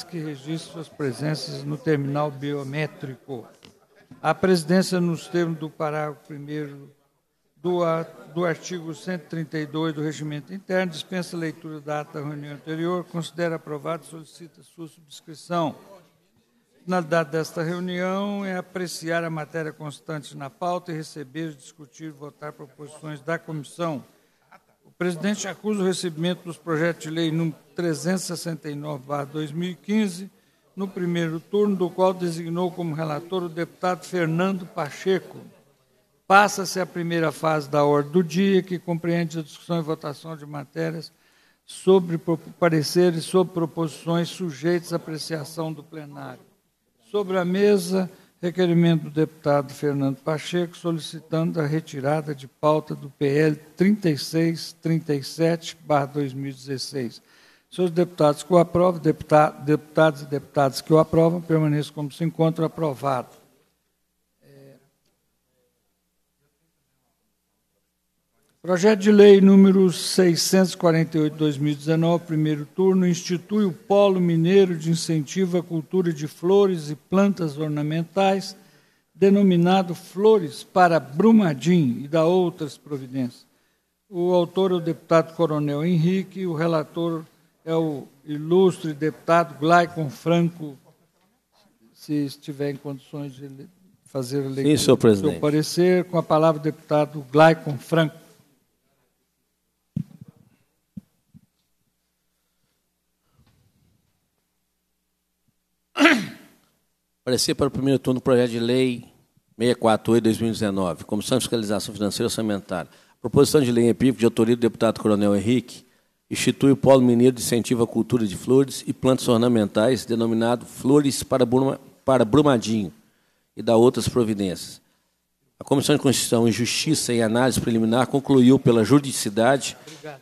que registrem suas presenças no terminal biométrico. A presidência, nos termos do parágrafo 1 do, do artigo 132 do Regimento Interno, dispensa a leitura da ata da reunião anterior, considera aprovada e solicita sua subscrição. A finalidade desta reunião é apreciar a matéria constante na pauta e receber, discutir e votar proposições da comissão. Presidente acusa o recebimento dos projetos de lei número 369-2015, no primeiro turno, do qual designou como relator o deputado Fernando Pacheco. Passa-se a primeira fase da ordem do dia, que compreende a discussão e votação de matérias sobre pareceres sobre proposições sujeitas à apreciação do plenário. Sobre a mesa, requerimento do deputado Fernando Pacheco solicitando a retirada de pauta do PL 3637-2016. Senhores deputados que o aprovam, deputados e deputadas que o aprovam, permaneçam como se encontram aprovados. Projeto de Lei número 648/2019, primeiro turno, institui o Polo Mineiro de Incentivo à Cultura de Flores e Plantas Ornamentais, denominado Flores para Brumadinho e da outras providências. O autor é o deputado Coronel Henrique, o relator é o ilustre deputado Glaicon Franco, se estiver em condições de fazer a leitura Sim, senhor presidente. do seu parecer, com a palavra o deputado Glaicon Franco. Parecer para o primeiro turno do projeto de lei 648-2019, Comissão de Fiscalização Financeira e Orçamentária. Proposição de lei em epífico de autoria do deputado Coronel Henrique institui o Polo Mineiro de Incentivo à Cultura de Flores e Plantas Ornamentais, denominado Flores para, Bruma, para Brumadinho, e da outras providências. A Comissão de Constituição e Justiça, em análise preliminar, concluiu pela juridicidade,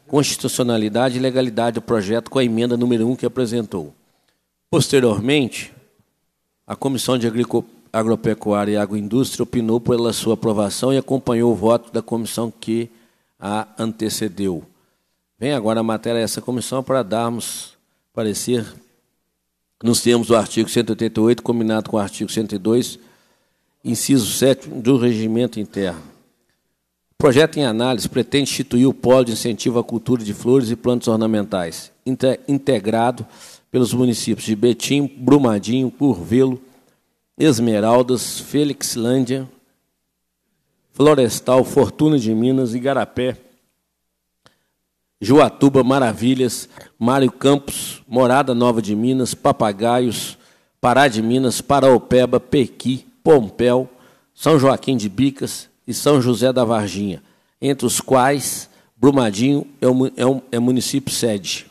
constitucionalidade e legalidade do projeto com a emenda número 1 que apresentou. Posteriormente, a Comissão de Agropecuária e Agroindústria opinou pela sua aprovação e acompanhou o voto da comissão que a antecedeu. Vem agora a matéria dessa comissão para darmos parecer nos termos do artigo 188, combinado com o artigo 102, inciso 7 do regimento interno. O projeto em análise pretende instituir o polo de incentivo à cultura de flores e plantas ornamentais, integrado pelos municípios de Betim, Brumadinho, Curvelo, Esmeraldas, Felixlândia, Florestal, Fortuna de Minas, Igarapé, Juatuba, Maravilhas, Mário Campos, Morada Nova de Minas, Papagaios, Pará de Minas, Paraopeba, Pequi, Pompéu, São Joaquim de Bicas e São José da Varginha, entre os quais Brumadinho é, o, é, é município sede.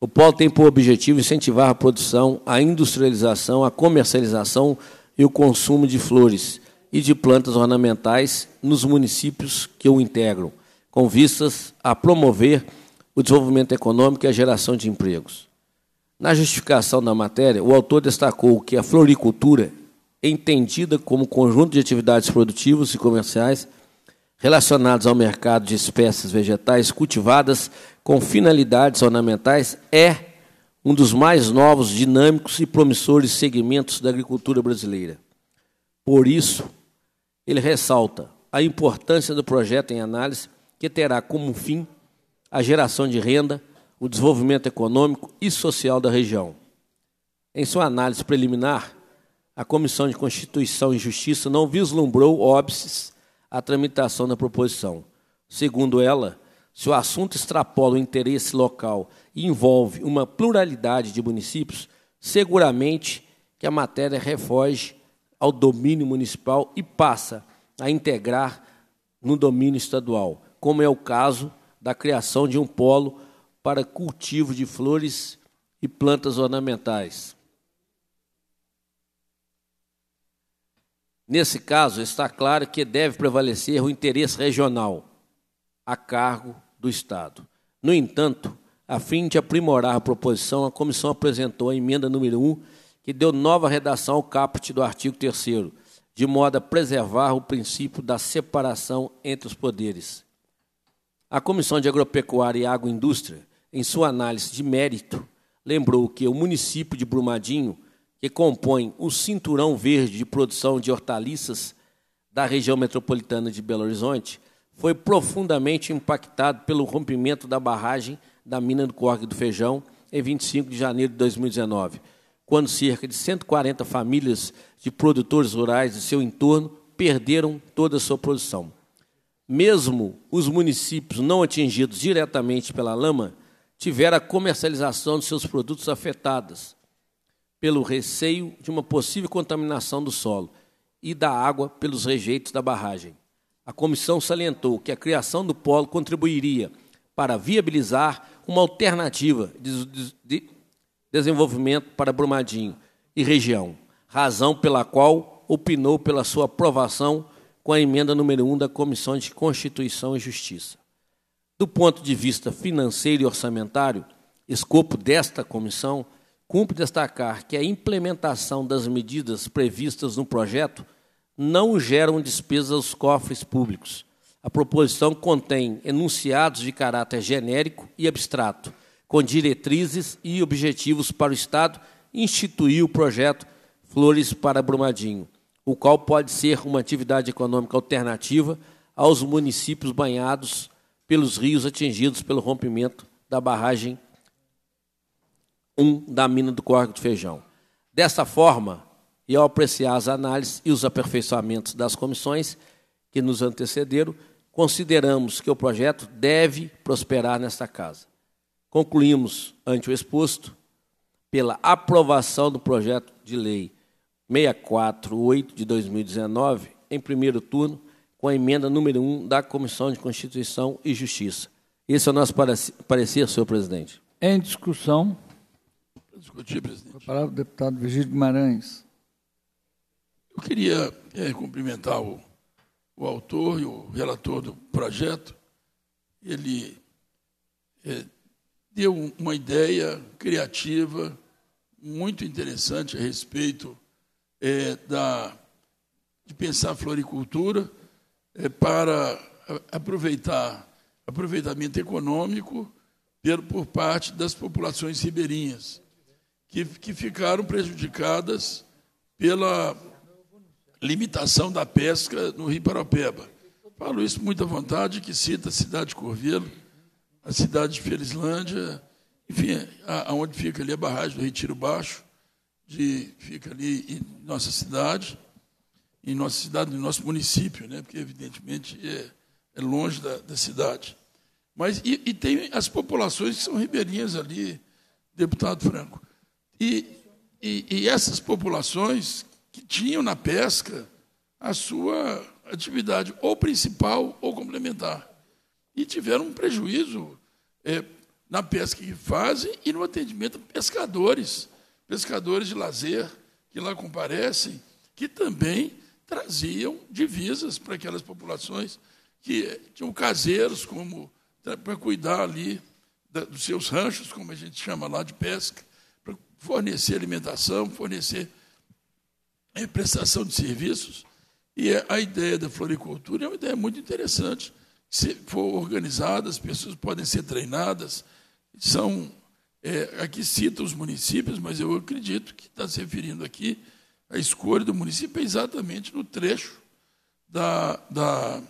O polo tem por objetivo incentivar a produção, a industrialização, a comercialização e o consumo de flores e de plantas ornamentais nos municípios que o integram, com vistas a promover o desenvolvimento econômico e a geração de empregos. Na justificação da matéria, o autor destacou que a floricultura, entendida como conjunto de atividades produtivas e comerciais relacionados ao mercado de espécies vegetais cultivadas com finalidades ornamentais é um dos mais novos, dinâmicos e promissores segmentos da agricultura brasileira. Por isso, ele ressalta a importância do projeto em análise, que terá como fim a geração de renda, o desenvolvimento econômico e social da região. Em sua análise preliminar, a Comissão de Constituição e Justiça não vislumbrou óbices à tramitação da proposição. Segundo ela, se o assunto extrapola o interesse local e envolve uma pluralidade de municípios, seguramente que a matéria refoge ao domínio municipal e passa a integrar no domínio estadual, como é o caso da criação de um polo para cultivo de flores e plantas ornamentais. Nesse caso, está claro que deve prevalecer o interesse regional a cargo do Estado. No entanto, a fim de aprimorar a proposição, a comissão apresentou a emenda número 1, que deu nova redação ao caput do artigo 3 de modo a preservar o princípio da separação entre os poderes. A Comissão de Agropecuária e Agroindústria, em sua análise de mérito, lembrou que o município de Brumadinho, que compõe o cinturão verde de produção de hortaliças da região metropolitana de Belo Horizonte, foi profundamente impactado pelo rompimento da barragem da mina do Córrego do Feijão em 25 de janeiro de 2019, quando cerca de 140 famílias de produtores rurais de seu entorno perderam toda a sua produção. Mesmo os municípios não atingidos diretamente pela lama tiveram a comercialização de seus produtos afetadas pelo receio de uma possível contaminação do solo e da água pelos rejeitos da barragem. A comissão salientou que a criação do polo contribuiria para viabilizar uma alternativa de desenvolvimento para Brumadinho e região, razão pela qual opinou pela sua aprovação com a emenda número 1 da Comissão de Constituição e Justiça. Do ponto de vista financeiro e orçamentário, escopo desta comissão, cumpre destacar que a implementação das medidas previstas no projeto não geram despesas aos cofres públicos. A proposição contém enunciados de caráter genérico e abstrato, com diretrizes e objetivos para o Estado instituir o projeto Flores para Brumadinho, o qual pode ser uma atividade econômica alternativa aos municípios banhados pelos rios atingidos pelo rompimento da barragem 1 da mina do Córrego do Feijão. Dessa forma, e ao apreciar as análises e os aperfeiçoamentos das comissões que nos antecederam, consideramos que o projeto deve prosperar nesta casa. Concluímos, ante o exposto, pela aprovação do projeto de lei 648 de 2019, em primeiro turno, com a emenda número 1 da Comissão de Constituição e Justiça. Esse é o nosso parecer, senhor presidente. Em discussão. Discutir, presidente. A palavra do deputado Virgílio Guimarães. Eu queria é, cumprimentar o, o, autor e o relator do projeto. Ele é, deu uma ideia criativa, muito interessante a respeito é, da, de pensar a floricultura é, para aproveitar aproveitamento econômico por parte das populações ribeirinhas, que, que ficaram prejudicadas pela limitação da pesca no Rio Paropeba. Falo isso muito à vontade, que cita a cidade de Corvelo, a cidade de Felizlândia, enfim, aonde fica ali a barragem do Retiro Baixo, de, fica ali em nossa cidade, em nossa cidade, no nosso município, né? porque evidentemente é, é longe da, da, cidade. Mas e, e, tem as populações que são ribeirinhas ali, deputado Franco. E, e, e essas populações que tinham na pesca a sua atividade ou principal ou complementar. E tiveram um prejuízo é, na pesca que fazem e no atendimento a pescadores, pescadores de lazer que lá comparecem, que também traziam divisas para aquelas populações que tinham caseiros como para cuidar ali dos seus ranchos, como a gente chama lá de pesca, fornecer alimentação, fornecer é, prestação de serviços. E é, a ideia da floricultura é uma ideia muito interessante. Se for organizada, as pessoas podem ser treinadas. São é, aqui cita os municípios, mas eu acredito que está se referindo aqui a escolha do município é exatamente no trecho da, da,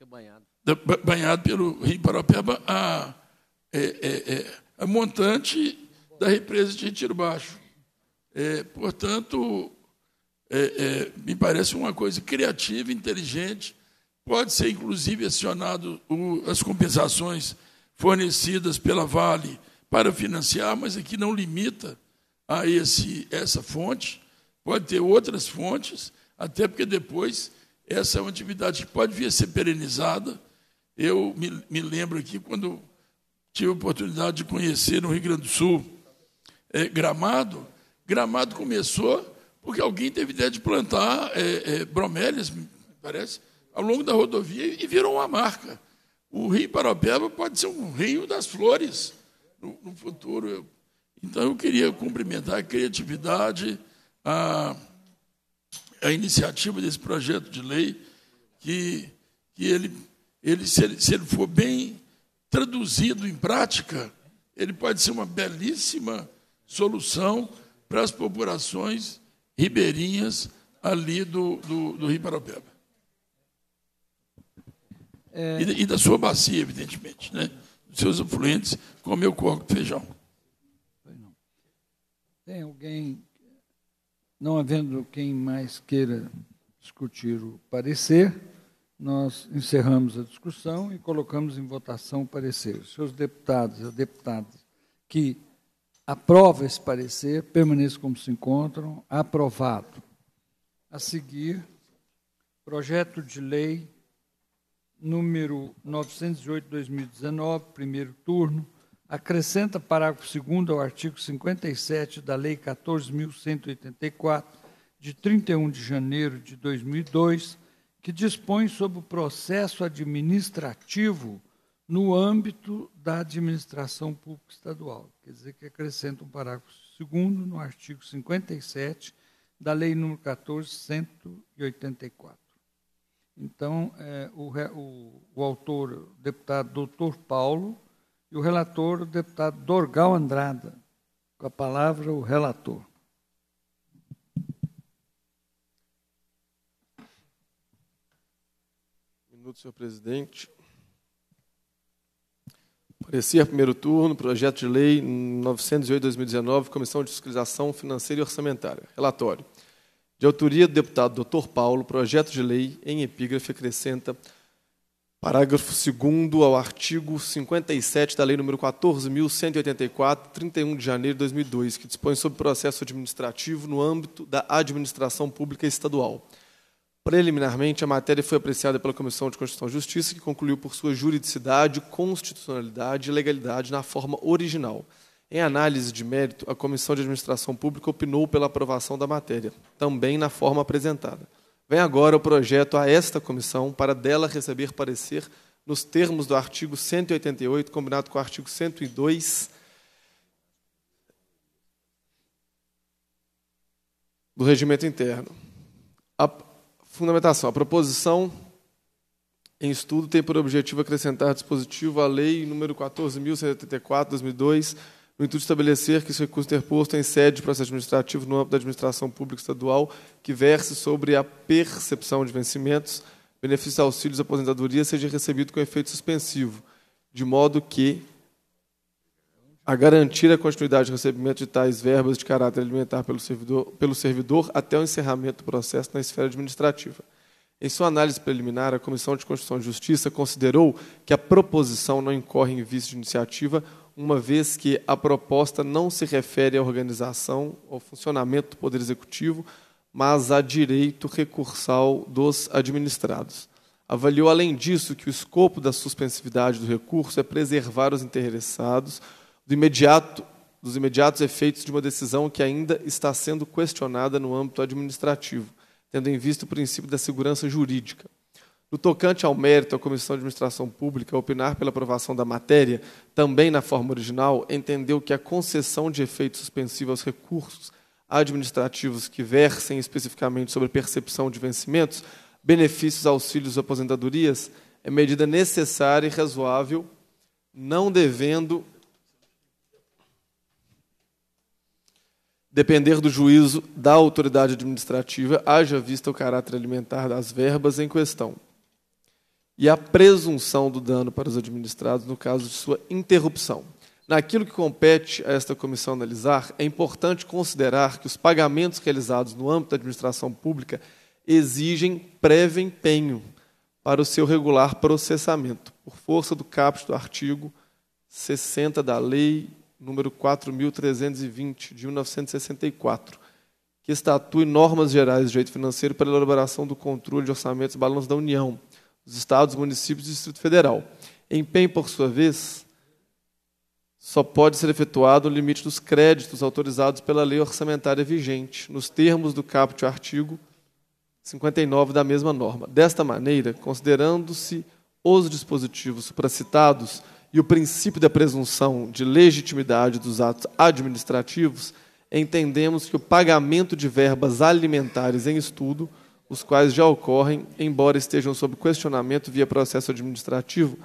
é banhado. da banhado pelo Rio Paropeba a, é, a montante da represa de Retiro Baixo. É, portanto, é, me parece uma coisa criativa, inteligente. Pode ser, inclusive, acionado o, as compensações fornecidas pela Vale para financiar, mas aqui não limita a esse, essa fonte pode ter outras fontes, até porque depois essa é uma atividade que pode vir a ser perenizada. Eu me, me lembro aqui, quando tive a oportunidade de conhecer no Rio Grande do Sul é, Gramado, Gramado começou porque alguém teve ideia de plantar é, é, bromélias, parece, ao longo da rodovia e virou uma marca. O Rio Paropeba pode ser um rio das flores no, no futuro. Então, eu queria cumprimentar a criatividade, a, a iniciativa desse projeto de lei, que, que ele, ele, se, ele, se ele for bem traduzido em prática, ele pode ser uma belíssima solução para as populações ribeirinhas ali do, do, do Rio Paropeba. É... E, e, da sua bacia, evidentemente, né? dos seus afluentes, como eu corro de feijão. Tem alguém, não havendo quem mais queira discutir o parecer, nós encerramos a discussão e colocamos em votação o parecer. Seus deputados e deputadas que aprovam esse parecer, permaneçam como se encontram. Aprovado. A seguir, projeto de lei número 908/2019, primeiro turno, acrescenta parágrafo 2 ao artigo 57 da Lei 14.184, de 31 de janeiro de 2002, que dispõe sobre o processo administrativo no âmbito da administração pública estadual. Quer dizer que acrescenta um parágrafo 2 no artigo 57 da Lei número 14.184. Então, é, o, o, o, autor, o deputado doutor Paulo, e o relator, o deputado Dorgal Andrada. Com a palavra, o relator. Minuto, senhor presidente. Parecer primeiro turno, projeto de lei 908-2019, Comissão de Fiscalização Financeira e Orçamentária. Relatório. De autoria do deputado Dr. Paulo, projeto de lei em epígrafe acrescenta parágrafo 2 ao artigo 57 da Lei nº 14.184, 31 de janeiro de 2002, que dispõe sobre processo administrativo no âmbito da administração pública estadual. Preliminarmente, a matéria foi apreciada pela Comissão de Constituição e Justiça, que concluiu por sua juridicidade, constitucionalidade e legalidade na forma original. Em análise de mérito, a Comissão de Administração Pública opinou pela aprovação da matéria, também na forma apresentada. Vem agora o projeto a esta comissão para dela receber parecer nos termos do artigo 188, combinado com o artigo 102 do regimento interno. A fundamentação. A proposição em estudo tem por objetivo acrescentar dispositivo à Lei nº 14.184, 2002, no intuito de estabelecer que esse recurso interposto em sede de processo administrativo no âmbito da administração pública estadual que verse sobre a percepção de vencimentos, benefícios, auxílios, aposentadoria seja recebido com efeito suspensivo, de modo que a garantir a continuidade de recebimento de tais verbas de caráter alimentar pelo servidor, pelo servidor até o encerramento do processo na esfera administrativa. Em sua análise preliminar, a Comissão de Constituição e Justiça considerou que a proposição não incorre em vício de iniciativa uma vez que a proposta não se refere à organização, ao funcionamento do Poder Executivo, mas a direito recursal dos administrados. Avaliou, além disso, que o escopo da suspensividade do recurso é preservar os interessados do imediato, dos imediatos efeitos de uma decisão que ainda está sendo questionada no âmbito administrativo, tendo em vista o princípio da segurança jurídica. No tocante ao mérito, a Comissão de Administração Pública, ao opinar pela aprovação da matéria, também na forma original, entendeu que a concessão de efeito suspensivo aos recursos administrativos que versem especificamente sobre percepção de vencimentos, benefícios, auxílios ou aposentadorias, é medida necessária e razoável, não devendo depender do juízo da autoridade administrativa, haja vista o caráter alimentar das verbas em questão e a presunção do dano para os administrados no caso de sua interrupção. Naquilo que compete a esta comissão analisar, é importante considerar que os pagamentos realizados no âmbito da administração pública exigem prévio empenho para o seu regular processamento, por força do caput do artigo 60 da Lei número 4.320, de 1964, que estatui normas gerais de direito financeiro para a elaboração do controle de orçamentos e balanços da União, dos estados, municípios e Distrito Federal. Empenho, por sua vez, só pode ser efetuado no limite dos créditos autorizados pela lei orçamentária vigente, nos termos do caput artigo 59 da mesma norma. Desta maneira, considerando-se os dispositivos supracitados e o princípio da presunção de legitimidade dos atos administrativos, entendemos que o pagamento de verbas alimentares em estudo os quais já ocorrem, embora estejam sob questionamento via processo administrativo,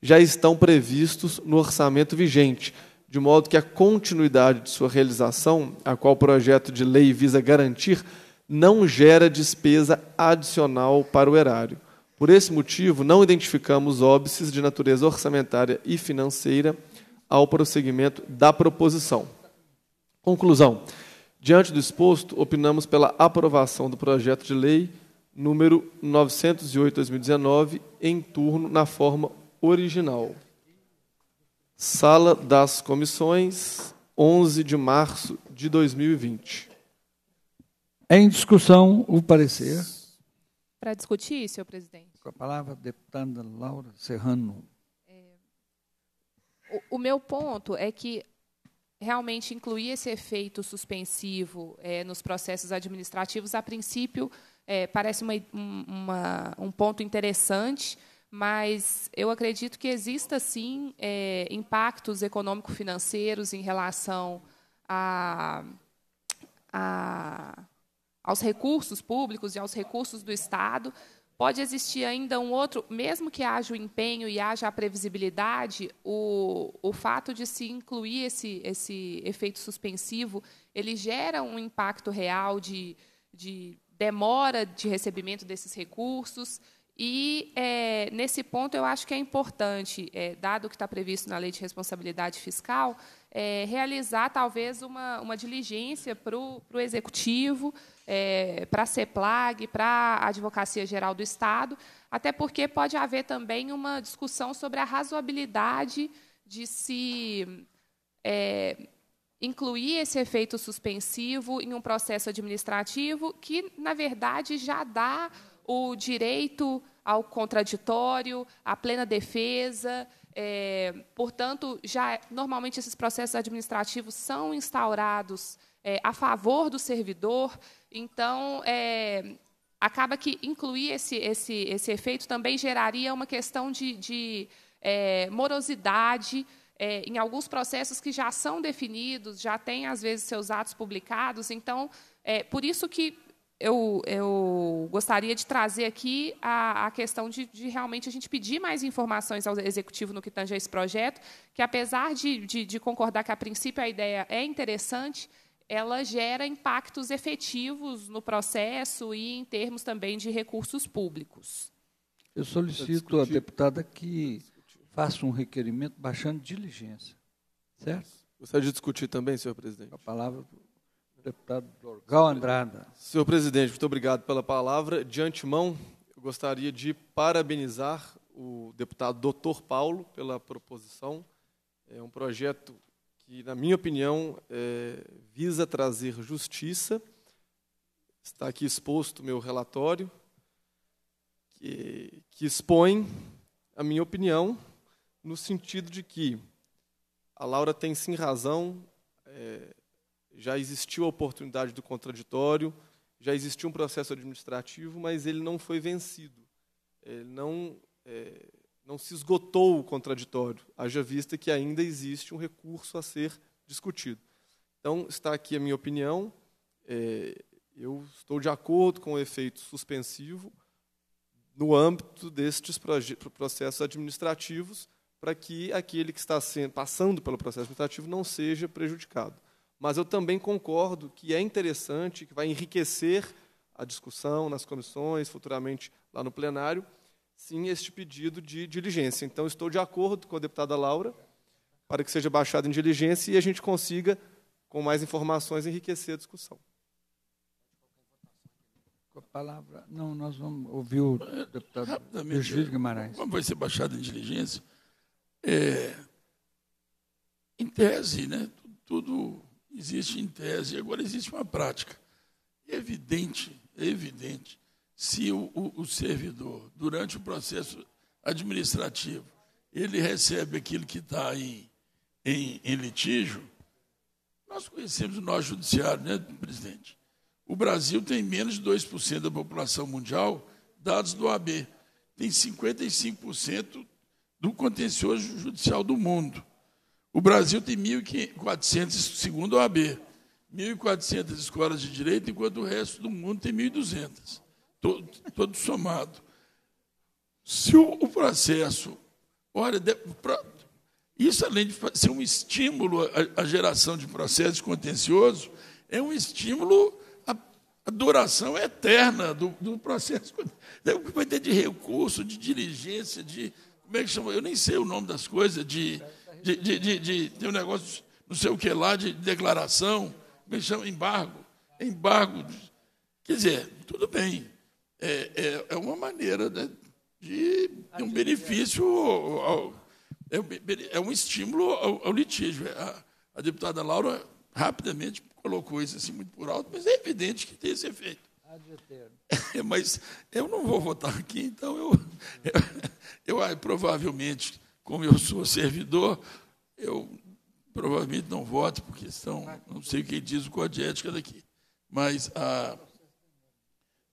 já estão previstos no orçamento vigente, de modo que a continuidade de sua realização, a qual o projeto de lei visa garantir, não gera despesa adicional para o erário. Por esse motivo, não identificamos óbices de natureza orçamentária e financeira ao prosseguimento da proposição. Conclusão. Diante do exposto, opinamos pela aprovação do projeto de lei número 908/2019 em turno na forma original. Sala das Comissões, 11 de março de 2020. Em discussão, o parecer. Para discutir, senhor presidente. Com a palavra, deputada Laura Serrano. É, o, o, meu ponto é que realmente incluir esse efeito suspensivo é, nos processos administrativos, a princípio, é, parece uma, uma, um ponto interessante, mas eu acredito que exista, sim, é, impactos econômico-financeiros em relação a, a, aos recursos públicos e aos recursos do Estado. Pode existir ainda um outro, mesmo que haja o empenho e haja a previsibilidade, o, o fato de se incluir esse, esse efeito suspensivo, ele gera um impacto real de, de demora de recebimento desses recursos, e, é, nesse ponto, eu acho que é importante, é, dado o que está previsto na Lei de Responsabilidade Fiscal, é, realizar, talvez, uma, uma diligência para o Executivo, é, para a CEPLAG, para a Advocacia Geral do Estado, até porque pode haver também uma discussão sobre a razoabilidade de se é, incluir esse efeito suspensivo em um processo administrativo que, na verdade, já dá o direito ao contraditório, à plena defesa. É, portanto, já normalmente esses processos administrativos são instaurados é, a favor do servidor. Então, é, acaba que incluir esse, esse, esse efeito também geraria uma questão de, de é, morosidade. É, em alguns processos que já são definidos, já têm, às vezes, seus atos publicados. Então, é, por isso que eu, eu gostaria de trazer aqui a, a questão de, de, realmente a gente pedir mais informações ao Executivo no que tange a esse projeto, que, apesar de, de, de concordar que, a princípio, a ideia é interessante, ela gera impactos efetivos no processo e em termos também de recursos públicos. Eu solicito à deputada que faça um requerimento baixando diligência. Certo? Gostaria de discutir também, senhor presidente. A palavra Deputado Dorgal Andrada. Senhor presidente, muito obrigado pela palavra. De antemão, eu gostaria de parabenizar o deputado doutor Paulo pela proposição. É um projeto que, na minha opinião, é, visa trazer justiça. Está aqui exposto o meu relatório, que, que expõe a minha opinião no sentido de que a Laura tem sim razão. É, já existiu a oportunidade do contraditório, já existiu um processo administrativo, mas ele não foi vencido. Ele não, é, não se esgotou o contraditório, haja vista que ainda existe um recurso a ser discutido. Então, está aqui a minha opinião. É, eu estou de acordo com o efeito suspensivo no âmbito destes processos administrativos, para que aquele que está sendo, passando pelo processo administrativo não seja prejudicado mas eu também concordo que é interessante, que vai enriquecer a discussão nas comissões, futuramente lá no plenário, sim, este pedido de diligência. Então, estou de acordo com a deputada Laura para que seja baixado em diligência e a gente consiga, com mais informações, enriquecer a discussão. Com a palavra. Não, nós vamos ouvir o deputado Virgílio Guimarães. Como vai ser baixado em diligência? É, em tese, né, tudo existe em tese, agora existe uma prática. É evidente, é evidente, se o, o, o servidor, durante o processo administrativo, ele recebe aquilo que está em, em, em litígio, nós conhecemos o nosso judiciário, né, presidente? O Brasil tem menos de 2% da população mundial, dados do AB. Tem 55% do contencioso judicial do mundo. O Brasil tem 1.400, segundo a OAB, 1.400 escolas de direito, enquanto o resto do mundo tem 1.200, todo, todo somado. Se o, o processo. Olha, de, pro, Isso, além de ser um estímulo à, geração de processos contenciosos, é um estímulo à, à duração eterna do, do processo. Que vai ter de recurso, de diligência, de. Como é que chama? Eu nem sei o nome das coisas, de. De, de, de, de tem um negócio, não sei o que lá, de declaração, como é que chama? Embargo. Embargo. Quer dizer, tudo bem. É, é, é uma maneira né, de, de um benefício ao, é, é um estímulo ao, ao litígio. A, a, deputada Laura rapidamente colocou isso assim muito por alto, mas é evidente que tem esse efeito. É, mas eu não vou votar aqui, então eu, eu, eu, provavelmente, como eu sou servidor, eu provavelmente não voto, porque são, não sei o que diz o código de ética daqui. Mas a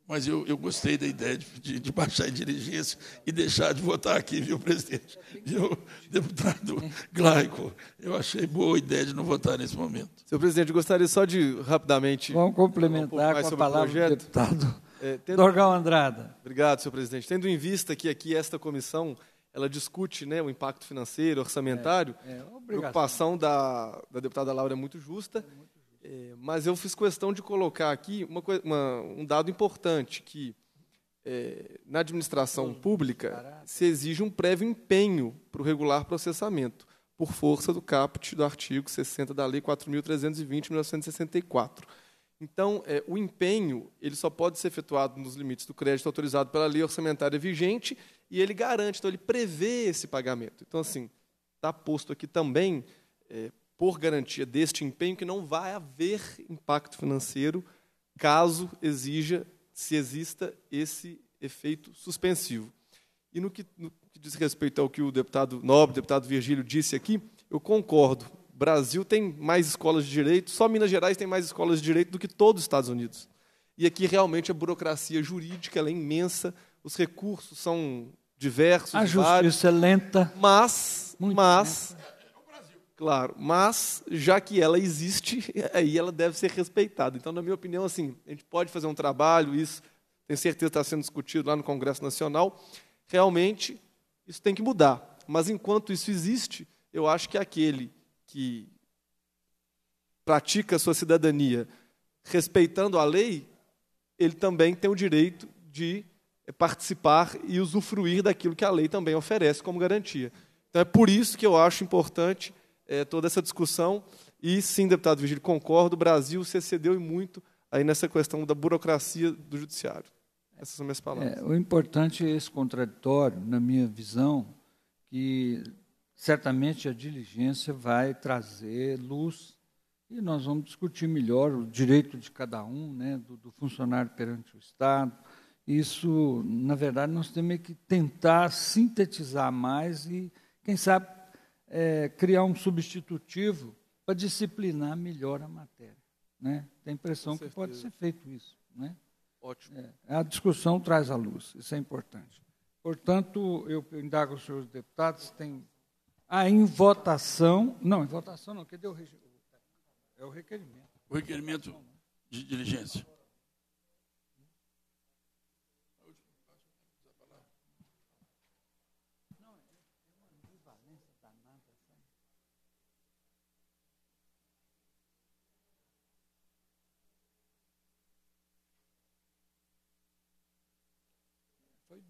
mas eu, eu gostei da ideia de, de, de, baixar em diligência e deixar de votar aqui, viu, presidente? Viu, deputado Glaico? Eu achei boa a ideia de não votar nesse momento. Senhor presidente, gostaria só de rapidamente. Vamos complementar um com a palavra do deputado é, tendo... Dorgal Andrada. Obrigado, senhor presidente. Tendo em vista que aqui esta comissão ela discute né, o impacto financeiro, orçamentário, é, é, a preocupação da, da deputada Laura é muito justa. É muito é, mas eu fiz questão de colocar aqui uma, uma, um dado importante, que é, na administração pública se exige um prévio empenho para o regular processamento, por força do caput do artigo 60 da Lei 4.320, de 1964. Então, é, o empenho ele só pode ser efetuado nos limites do crédito autorizado pela lei orçamentária vigente e ele garante, então ele prevê esse pagamento. Então, assim, está posto aqui também é, por garantia deste empenho que não vai haver impacto financeiro caso exija, se exista esse efeito suspensivo. E no que, no que diz respeito ao que o deputado nobre, deputado Virgílio, disse aqui, eu concordo. Brasil tem mais escolas de direito, só Minas Gerais tem mais escolas de direito do que todos os Estados Unidos. E aqui realmente a burocracia jurídica é imensa, os recursos são diversos. A justiça vários, é lenta. Mas, mas Claro, mas já que ela existe, aí ela deve ser respeitada. Então, na minha opinião, assim, a gente pode fazer um trabalho, isso tenho certeza está sendo discutido lá no Congresso Nacional. Realmente, isso tem que mudar. Mas enquanto isso existe, eu acho que aquele que pratica a sua cidadania respeitando a lei, ele também tem o direito de participar e usufruir daquilo que a lei também oferece como garantia. Então é por isso que eu acho importante é, toda essa discussão. E sim, deputado Vigílio, concordo, o Brasil se excedeu muito aí nessa questão da burocracia do judiciário. Essas são minhas palavras. É, o importante é esse contraditório, na minha visão, que certamente a diligência vai trazer luz e nós vamos discutir melhor o direito de cada um, né, do, do funcionário perante o Estado. Isso, na verdade, nós temos que tentar sintetizar mais e, quem sabe, é, criar um substitutivo para disciplinar melhor a matéria. Né? Tem a impressão que pode ser feito isso. Né? Ótimo. É, a discussão traz à luz, isso é importante. Portanto, eu indago os senhores deputados, tem. Ah, em votação. Não, em votação não, cadê o É o requerimento. O requerimento de diligência.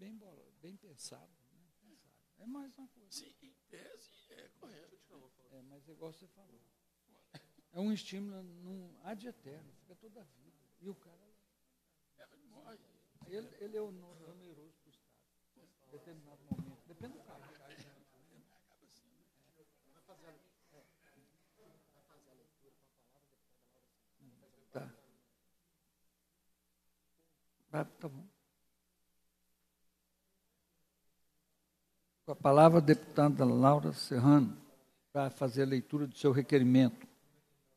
Bem, bem pensado, né? pensado. É mais uma coisa. Sim, em tese é correto. É, mas é igual você falou. É um estímulo num ad eterno, fica toda a vida. E o cara. Ele morre. Ele, ele é oneroso para o Estado. Em determinado momento. Depende do cara. Tá. Ah, tá bom. Com a palavra, a deputada Laura Serrano, para fazer a leitura do seu requerimento.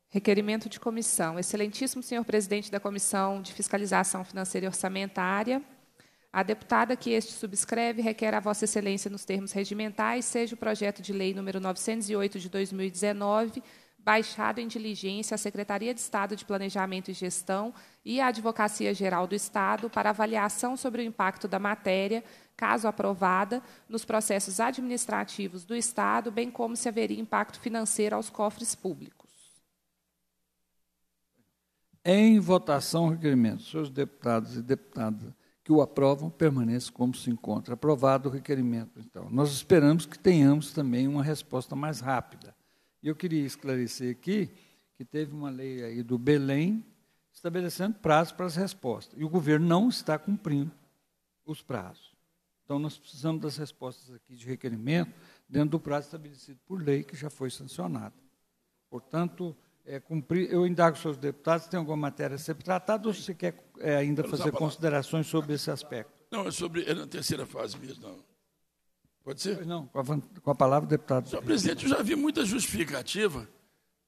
Requerimento de comissão. Excelentíssimo senhor presidente da Comissão de Fiscalização Financeira e Orçamentária, a deputada que este subscreve requer a Vossa Excelência, nos termos regimentais, seja o projeto de lei número 908 de 2019, baixado em diligência a Secretaria de Estado de Planejamento e Gestão e a Advocacia Geral do Estado para avaliação sobre o impacto da matéria, caso aprovada, nos processos administrativos do Estado, bem como se haveria impacto financeiro aos cofres públicos. Em votação, requerimento. Senhores deputados e deputadas que o aprovam, permaneça como se encontra. Aprovado o requerimento, então. Nós esperamos que tenhamos também uma resposta mais rápida. E eu queria esclarecer aqui que teve uma lei aí do Belém estabelecendo prazos para as respostas. E o governo não está cumprindo os prazos. Então, nós precisamos das respostas aqui de requerimento dentro do prazo estabelecido por lei que já foi sancionada. Portanto, é, cumprir, eu indago seus deputados, tem alguma matéria a ser tratada ou você quer é, ainda fazer considerações sobre esse aspecto? Não, é sobre é na terceira fase mesmo, não. Pode ser? Não, com a, com a palavra, deputado. Senhor presidente, eu já vi muita justificativa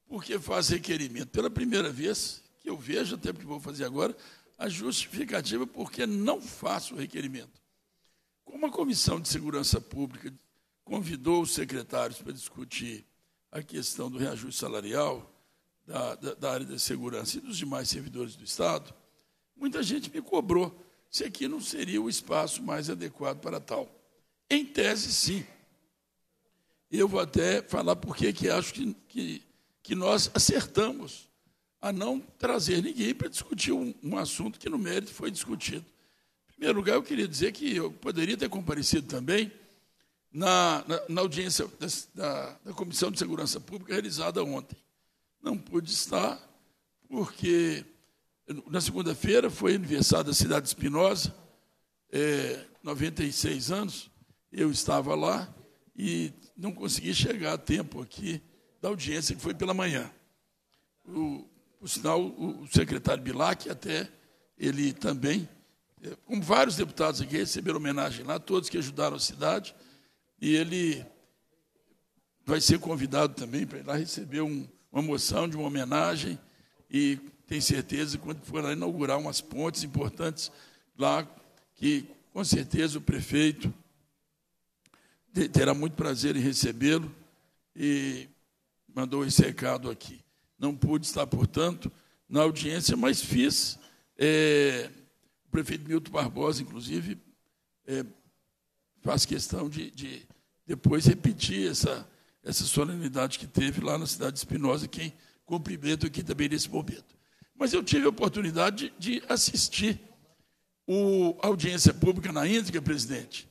porque faz requerimento. Pela primeira vez que eu vejo, até porque vou fazer agora, a justificativa porque não faço o requerimento. Como a Comissão de Segurança Pública convidou os secretários para discutir a questão do reajuste salarial, da, da, da, área da segurança e dos demais servidores do Estado, muita gente me cobrou se aqui não seria o espaço mais adequado para tal. Em tese, sim. Eu vou até falar por que acho que, que, que, nós acertamos a não trazer ninguém para discutir um, um assunto que no mérito foi discutido. Em primeiro lugar, eu queria dizer que eu poderia ter comparecido também na, na, na audiência da, da Comissão de Segurança Pública realizada ontem não pude estar, porque na segunda-feira foi aniversário da cidade de Espinosa, é, 96 anos, eu estava lá e não consegui chegar a tempo aqui da audiência, que foi pela manhã. O, por sinal, o secretário Bilac, até ele também, é, como vários deputados aqui, receberam homenagem lá, todos que ajudaram a cidade, e ele vai ser convidado também para ir lá receber um, uma moção de uma homenagem e tenho certeza quando for lá inaugurar umas pontes importantes lá, que com certeza o prefeito terá muito prazer em recebê-lo e mandou esse recado aqui. Não pude estar, portanto, na audiência, mas fiz. É, o prefeito Milton Barbosa, inclusive, é, faz questão de, de depois repetir essa essa solenidade que teve lá na cidade de Espinosa, quem cumprimento aqui também nesse momento. Mas eu tive a oportunidade de, de assistir a audiência pública na íntegra, presidente,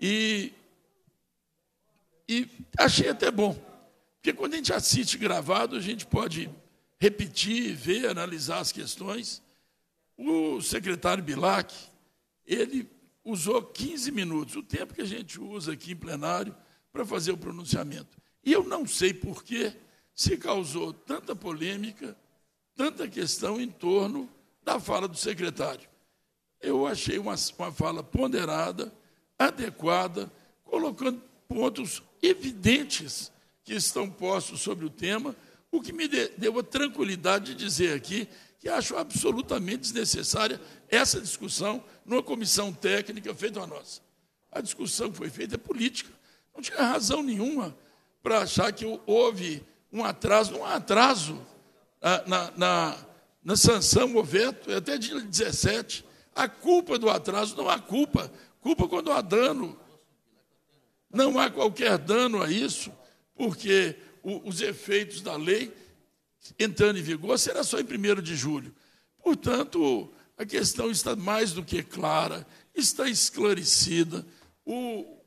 e, e achei até bom, porque quando a gente assiste gravado, a gente pode repetir, ver, analisar as questões. O secretário Bilac, ele usou 15 minutos, o tempo que a gente usa aqui em plenário, para fazer o pronunciamento. E eu não sei por que se causou tanta polêmica, tanta questão em torno da fala do secretário. Eu achei uma, uma fala ponderada, adequada, colocando pontos evidentes que estão postos sobre o tema, o que me deu a tranquilidade de dizer aqui que acho absolutamente desnecessária essa discussão numa comissão técnica feita a nós. A discussão que foi feita é política. Não tinha razão nenhuma para achar que houve um atraso. Não há atraso na, na, na, na sanção ou veto, até dia 17. A culpa do atraso não há culpa. Culpa quando há dano. Não há qualquer dano a isso, porque o, os efeitos da lei, entrando em vigor, será só em 1 de julho. Portanto, a questão está mais do que clara, está esclarecida. O,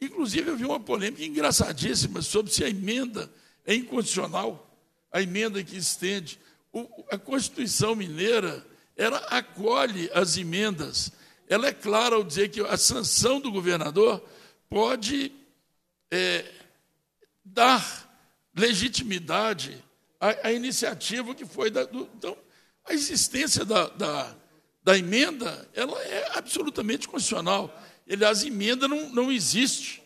Inclusive, vi uma polêmica engraçadíssima sobre se a emenda é incondicional, a emenda que estende. O, a Constituição Mineira, ela acolhe as emendas. Ela é clara ao dizer que a sanção do governador pode é, dar legitimidade à, à, iniciativa que foi da. Do, então, a existência da, da, da emenda ela é absolutamente constitucional. Aliás, emenda não, não existe.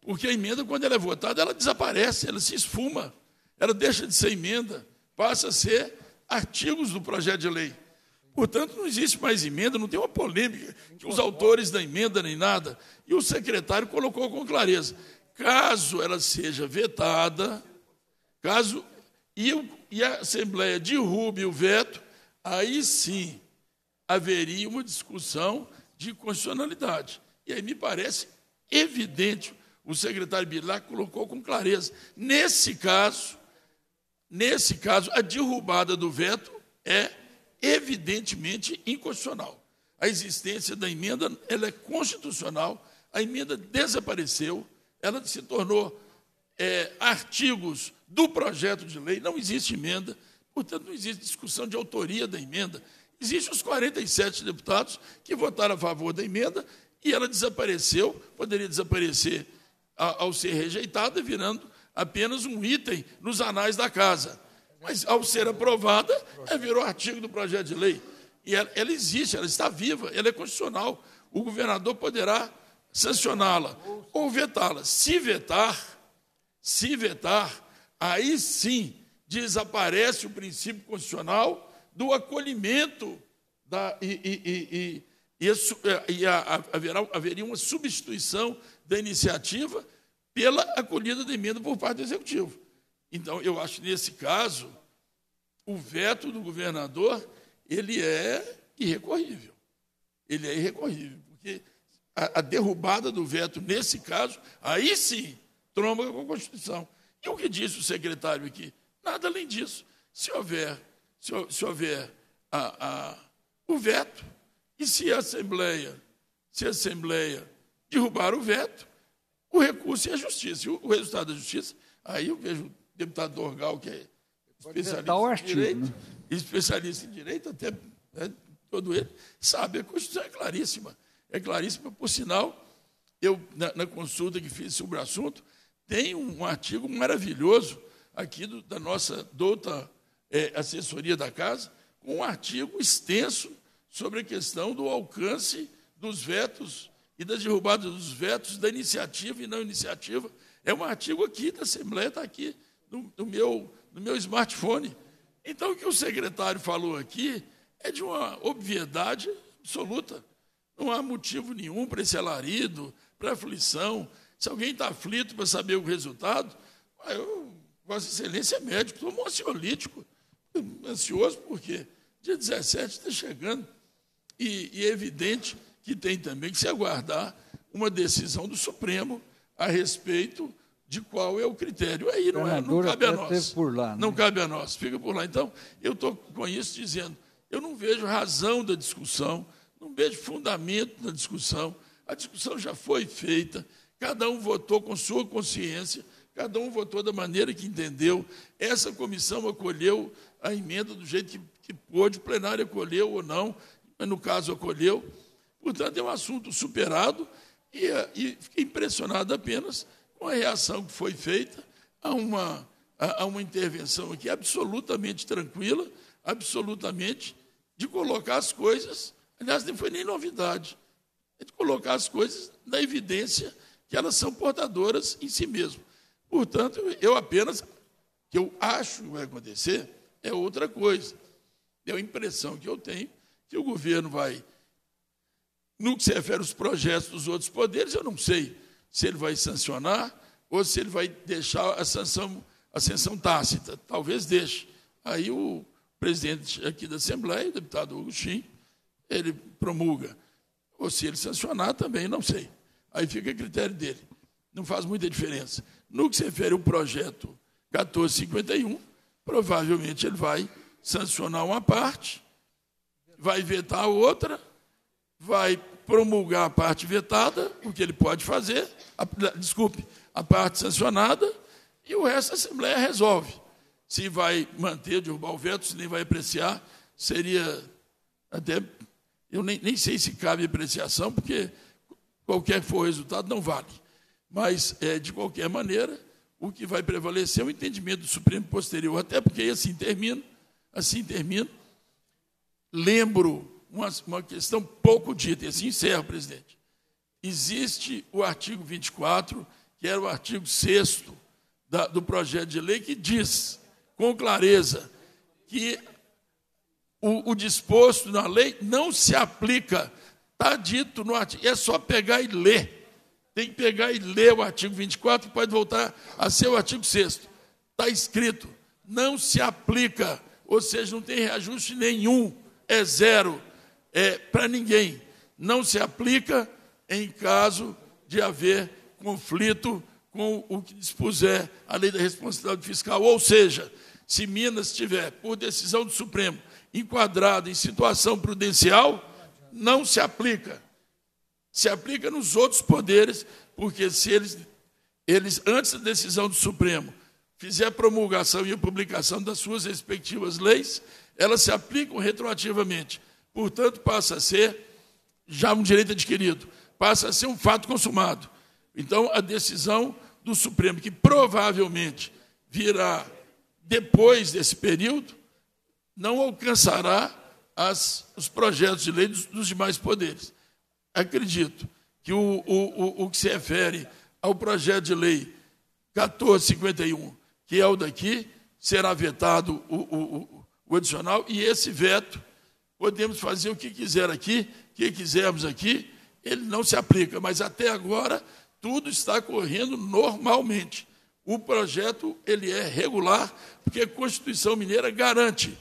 Porque a emenda, quando ela é votada, ela desaparece, ela se esfuma. Ela deixa de ser emenda, passa a ser artigos do projeto de lei. Portanto, não existe mais emenda, não tem uma polêmica que os autores da emenda nem nada. E o secretário colocou com clareza: caso ela seja vetada, Caso e, e a Assembleia derrube o veto, aí sim haveria uma discussão de constitucionalidade. E aí me parece evidente, o secretário Bilar colocou com clareza. Nesse caso, nesse caso, a derrubada do veto é evidentemente inconstitucional. A existência da emenda ela é constitucional, a emenda desapareceu, ela se tornou é, artigos do projeto de lei, não existe emenda, portanto, não existe discussão de autoria da emenda. Existem os 47 deputados que votaram a favor da emenda e ela desapareceu, poderia desaparecer ao ser rejeitada, virando apenas um item nos anais da casa. Mas, ao ser aprovada, ela virou artigo do projeto de lei. E ela, ela existe, ela está viva, ela é constitucional. O governador poderá sancioná-la ou vetá-la. Se vetar, se vetar, aí sim desaparece o princípio constitucional do acolhimento da, e, e, e, e a, haverá, haveria uma substituição da iniciativa pela acolhida da emenda por parte do Executivo. Então, eu acho que nesse caso, o veto do governador ele é irrecorrível. Ele é irrecorrível, porque a, a derrubada do veto, nesse caso, aí sim, tromba com a Constituição. E o que disse o secretário aqui? Nada além disso. Se houver, se, se houver a, a, o veto, e se a Assembleia, se a Assembleia derrubar o veto, o recurso é a justiça. E o, o resultado da justiça, aí eu vejo deputado Dorgal, que é especialista em artigo, direito, né? especialista em direito, até né, todo ele, sabe, a Constituição é claríssima. É claríssima, por sinal, eu, na, na consulta que fiz sobre o assunto, tem um artigo maravilhoso aqui do, da nossa douta é, assessoria da casa, com um artigo extenso sobre a questão do alcance dos vetos e das derrubadas dos vetos da iniciativa e não iniciativa. É um artigo aqui da Assembleia, está aqui no, no, meu, no meu smartphone. Então, o que o secretário falou aqui é de uma obviedade absoluta. Não há motivo nenhum para esse alarido, para aflição, se alguém está aflito para saber o resultado, eu, Vossa Excelência é médico, tomou ansiolítico. Ansioso por quê? Dia 17 está chegando. E, e é evidente que tem também que se aguardar uma decisão do Supremo a respeito de qual é o critério. Aí não, é, não cabe a nós. Lá, né? Não cabe a nós, fica por lá. Então, eu estou com isso dizendo, eu não vejo razão da discussão, não vejo fundamento da discussão. A discussão já foi feita, Cada um votou com sua consciência, cada um votou da maneira que entendeu. Essa comissão acolheu a emenda do jeito que, que pôde, o plenário acolheu ou não, mas no caso acolheu. Portanto, é um assunto superado e, e fiquei impressionado apenas com a reação que foi feita a uma, a uma intervenção aqui absolutamente tranquila, absolutamente de colocar as coisas, aliás, não foi nem novidade, é de colocar as coisas na evidência que elas são portadoras em si mesmo. Portanto, eu apenas, que eu acho que vai acontecer, é outra coisa. É a impressão que eu tenho que o governo vai, no que se refere aos projetos dos outros poderes, eu não sei se ele vai sancionar ou se ele vai deixar a sanção, a sanção tácita. Talvez deixe. Aí o presidente aqui da Assembleia, o deputado Hugo ele promulga. Ou se ele sancionar, também não sei. Aí fica a critério dele. Não faz muita diferença. No que se refere ao projeto 1451, provavelmente ele vai sancionar uma parte, vai vetar a outra, vai promulgar a parte vetada, o que ele pode fazer, a, desculpe, a parte sancionada, e o resto a Assembleia resolve. Se vai manter, derrubar o veto, se nem vai apreciar, seria até. Eu nem, nem sei se cabe apreciação, porque qualquer que for o resultado, não vale. Mas, é, de qualquer maneira, o que vai prevalecer é o entendimento do Supremo posterior, até porque assim termino, assim termino. Lembro uma, uma questão pouco dita, e assim encerro, presidente. Existe o artigo 24, que era o artigo 6 do projeto de lei, que diz com clareza que o, o disposto na lei não se aplica Está dito no artigo. É só pegar e ler. Tem que pegar e ler o artigo 24, que pode voltar a ser o artigo 6. Está está escrito, não se aplica, ou seja, não tem reajuste nenhum, é zero, é para ninguém. Não se aplica em caso de haver conflito com o que dispuser a lei da responsabilidade fiscal. Ou seja, se Minas estiver, por decisão do Supremo, enquadrado em situação prudencial, não se aplica. Se aplica nos outros poderes, porque se eles, eles antes da decisão do Supremo, fizer a promulgação e a publicação das suas respectivas leis, elas se aplicam retroativamente. Portanto, passa a ser já um direito adquirido, passa a ser um fato consumado. Então, a decisão do Supremo, que provavelmente virá depois desse período, não alcançará as, os projetos de lei dos, dos demais poderes. Acredito que o, o, o, que se refere ao projeto de lei 1451, que é o daqui, será vetado o, o, o adicional, e esse veto, podemos fazer o que quiser aqui, o que quisermos aqui, ele não se aplica, mas até agora tudo está correndo normalmente. O projeto ele é regular, porque a Constituição Mineira garante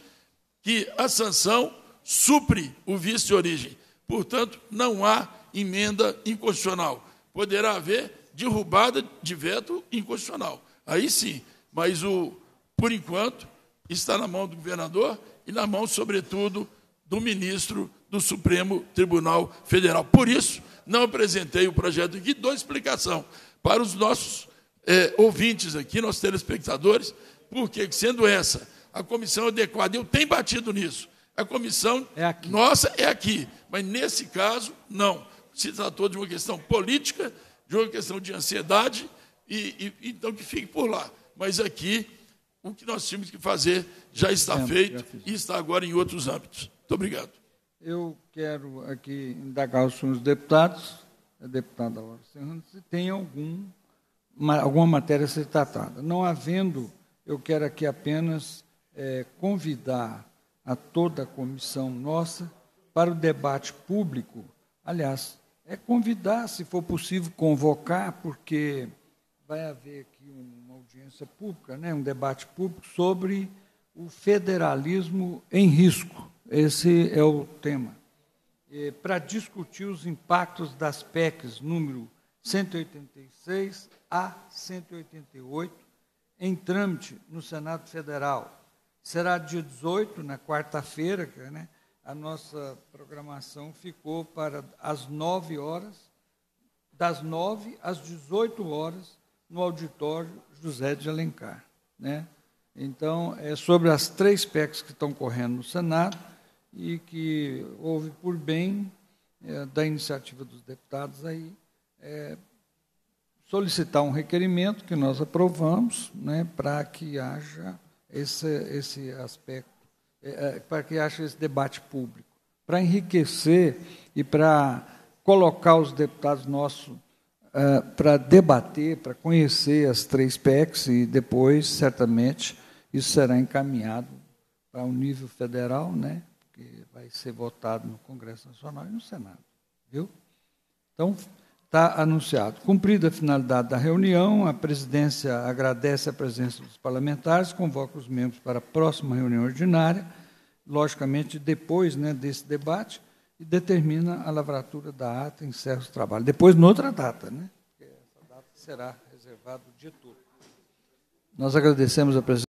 que a sanção supre o vício de origem. Portanto, não há emenda inconstitucional. Poderá haver derrubada de veto inconstitucional. Aí sim, mas o por enquanto está na mão do governador e na mão, sobretudo, do ministro do Supremo Tribunal Federal. Por isso, não apresentei o projeto aqui, dou explicação para os nossos é, ouvintes aqui, nossos telespectadores, porque, sendo essa a comissão adequada, eu tenho batido nisso. A comissão é nossa é aqui, mas nesse caso, não. Se tratou de uma questão política, de uma questão de ansiedade, e, e então que fique por lá. Mas aqui, o que nós tínhamos que fazer já está é, feito e está agora em outros âmbitos. Muito obrigado. Eu quero aqui indagar os senhores deputados, a deputada Laura Serrano, se tem algum, uma, alguma matéria a ser tratada. Não havendo, eu quero aqui apenas é, convidar a toda a comissão nossa para o debate público. Aliás, é convidar, se for possível, convocar, porque vai haver aqui uma audiência pública, né, um debate público sobre o federalismo em risco. Esse é o tema. Para discutir os impactos das PECs número 186 a 188 em trâmite no Senado Federal. Será dia 18, na quarta-feira, né? a nossa programação ficou para as 9 horas, das 9 às 18 horas, no auditório José de Alencar. Né? Então, é sobre as três PECs que estão correndo no Senado, e que houve por bem é, da iniciativa dos deputados aí é, solicitar um requerimento que nós aprovamos né, para que haja esse, esse aspecto, é, é para que haja esse debate público, para enriquecer e para colocar os deputados nossos é, para debater, para conhecer as três PECs e depois, certamente, isso será encaminhado para o um nível federal, né? Que vai ser votado no Congresso Nacional e no Senado. Viu? Então, está anunciado. Cumprida a finalidade da reunião, a presidência agradece a presença dos parlamentares, convoca os membros para a próxima reunião ordinária, logicamente depois né, desse debate, e determina a lavratura da ata e encerra os trabalhos. Depois, noutra data, né? Essa data será reservada o dia todo. Nós agradecemos a presença.